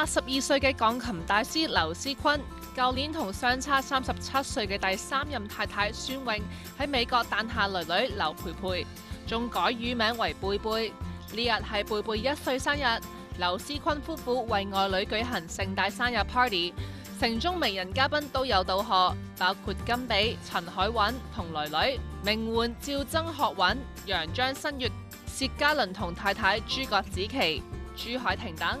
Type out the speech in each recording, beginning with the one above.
八十二岁嘅钢琴大师刘思坤，旧年同相差三十七岁嘅第三任太太孙颖喺美国诞下女女刘培培，仲改乳名为贝贝。呢日系贝贝一岁生日，刘思坤夫妇为外女举行盛大生日 party，城中名人嘉宾都有到贺，包括金比、陈海允同女女、名媛赵曾学允、杨张新月、薛嘉伦同太太朱葛子琪、朱海婷等。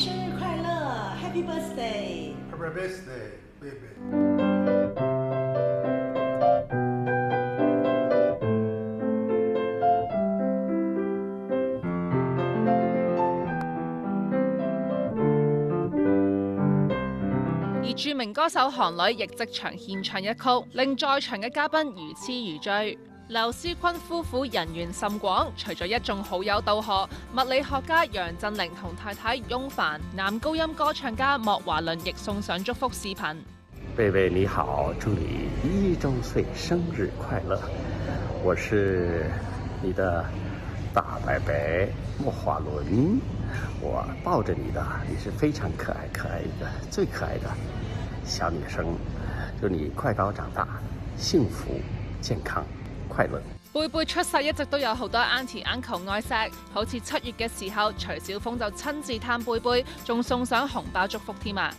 生日快乐，Happy Birthday！Happy Birthday，贝贝。而著名歌手韩磊亦即场献唱一曲，令在场嘅嘉宾如痴如醉。刘思坤夫妇人缘甚广，除咗一众好友道贺，物理学家杨振宁同太太翁帆、男高音歌唱家莫华伦亦送上祝福视频。贝贝你好，祝你一周岁生日快乐！我是你的大伯伯莫华伦，我抱着你的，你是非常可爱可爱一个最可爱的小女生，祝你快高长大，幸福健康。贝贝出世一直都有好多 n c 眼球爱锡，好似七月嘅时候，徐小凤就亲自探贝贝，仲送上红包祝福添啊！